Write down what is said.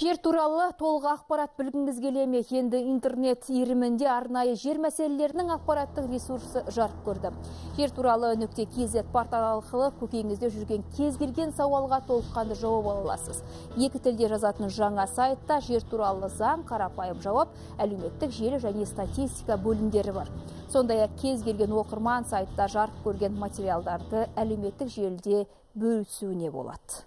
Жер туралы толғы ақпарат білгіңіз келе ме? Енді интернет иірімінде арнайы жер мәселелерінің ақпараттық ресурсы жарық көрді. Жер туралы нүкте KZ портал арқылы көкейіңізде жүрген кез келген сауалға толыққанды жауап ала аласыз. Екі тілде жазатын жаңа сайтта жер туралы заң, қарапайым жауап, әлеуметтік желі және статистика бөлімдері бар. Сондай-ақ кез келген оқырман сайтта жарық көрген материалдарды әлеуметтік желіде бөлісуіне болады.